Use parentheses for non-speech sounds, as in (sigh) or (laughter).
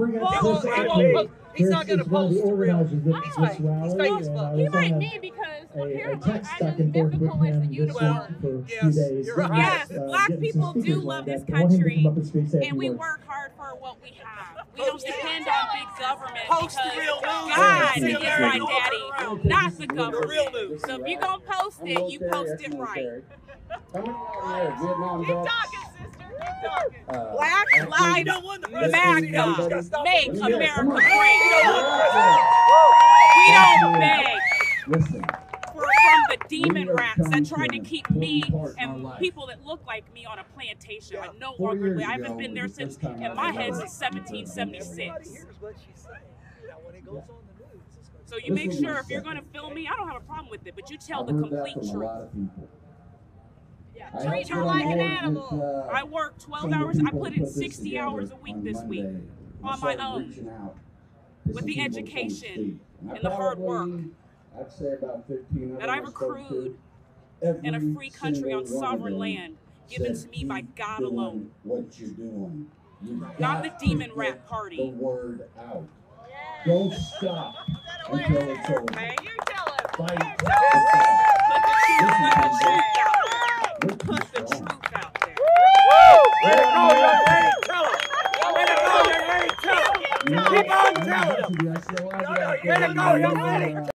Well, he won't post- he's not gonna is one of the post the real- organizers of He's this fake. He's fake as fuck. He might be because a, a apparently I'm as and mythical as the this unicorn. week Yes, you're right. Yes, Uh, black people do love this up. I want him to country, and speak, say a and few we work hard for what we have. We don't depend on big government Post the real news. God See is you my daddy, not the The real government. news. So if you're gonna post it, you post it right. Coming out here, Vietnam Keep vets, talking, sister. Keep talking. Uh, Black lives don't want the America. president. He just gotta make America great. He don't want the Listen, We don't beg Listen, for, from the demon rats that tried to keep me important part in our and people that look like me on a plantation. I no longer live. I haven't been there since, in my of head, the- since 1776. Everybody hears what she's saying. Now, when it goes on the news, it's gonna So you make sure if you're going to film me, I don't have a problem with it, but you tell the complete truth. lot of people. I Treat her like an animal. uh, I work 12 some of the hours. I put in this 60 hours a week this week. Monday, and I on my own. reaching out to With the education. And the hard work I'd say about 15 that I accrued in a free country on single one of sovereign land given to me by God alone. What you're doing. You Not the demon rap rat The party. word out. Don't stop (laughs) until it's over. Man, you tell him. Fight. Put the truth, put the truth out there. Look Put the strong. truth out there. Way to go, young lady. Tell him. Way to go, young lady. Tell him. You know, Keep on telling happy to be- I see a lot of No, no, you out way to there, go, you young know, lady. uh,